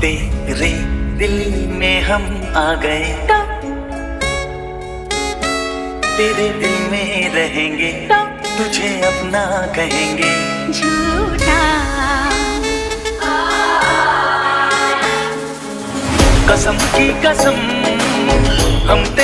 तेरे दिल में हम आ गए। तेरे दिल में रहेंगे। तुझे अपना कहेंगे। झूठा। कसम की कसम हम तेरे